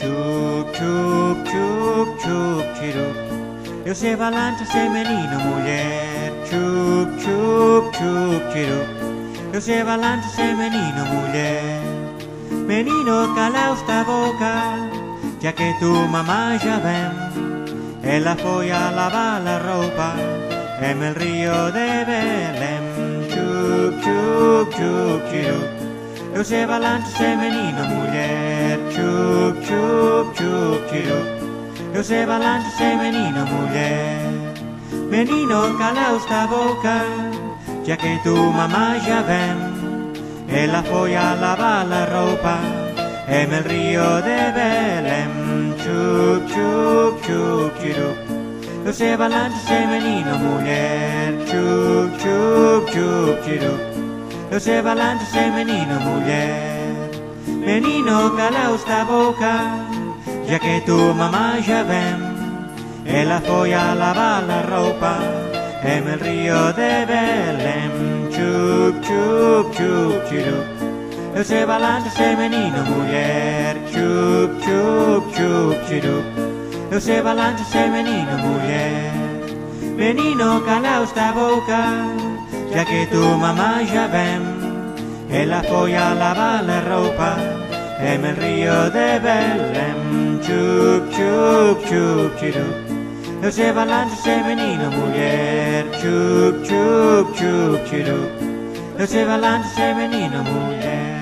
Chup, chup, chup, chup, chirup. Eu sei balança, sei menino, mulher. Chup, chup, chup, chirup. Eu sei balança, sei menino, mulher. Menino, cala esta boca, ya que tu mamá ya ven. Ella fue a lavar la ropa en el río de Belém. Chup, chup, chup, chirup. Eu sei balanço, sei menino, mulher. Chup, chup, chup. Eu sei balanço, sei menino, mulher. Menino, cala esta boca, ya que tu mamá ya ven. Ella fue a lavar la ropa en el río de Belém. Chup, chup, chup, chirup. Eu sei balanço, sei menino, mulher. Chup, chup, chup, chirup. Eu sei balanço, sei menino, mulher. Menino, cala esta boca, ya que tu mamá ya ven. Fue a lavar la ropa en el río de Belém. Chup, chup, chup, chirup. Eu sei balanço, sei menino, mulher. Chup, chup, chup, chirup. Eu sei balanço, sei menino, mulher. Menino, cala esta boca, ya que tu mamá ya ven. Ella fue a lavar la ropa en el río de Belém. Chup, chup, chup, chirup. Eu sei balanço, sei menino, mulher. Chup, chup, chup, chirup. Eu sei balanço, sei menino, mulher.